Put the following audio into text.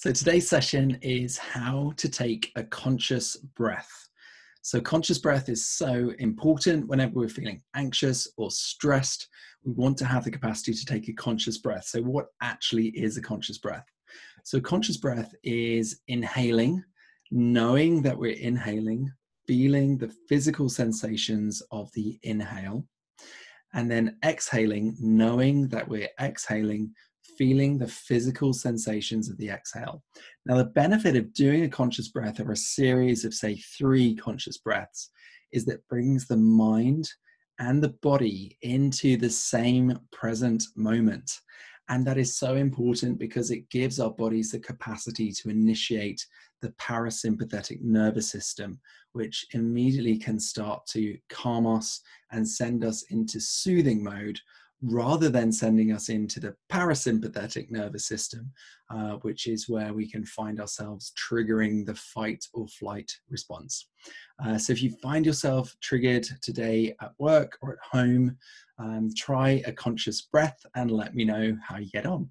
So today's session is how to take a conscious breath. So, conscious breath is so important whenever we're feeling anxious or stressed. We want to have the capacity to take a conscious breath. So, what actually is a conscious breath? So, conscious breath is inhaling, knowing that we're inhaling, feeling the physical sensations of the inhale, and then exhaling, knowing that we're exhaling, feeling the physical sensations of the exhale. Now, the benefit of doing a conscious breath or a series of, say, three conscious breaths is that brings the mind and the body into the same present moment. And that is so important because it gives our bodies the capacity to initiate the parasympathetic nervous system, which immediately can start to calm us and send us into soothing mode rather than sending us into the parasympathetic nervous system, uh, which is where we can find ourselves triggering the fight or flight response. Uh, so if you find yourself triggered today at work or at home, um, try a conscious breath and let me know how you get on.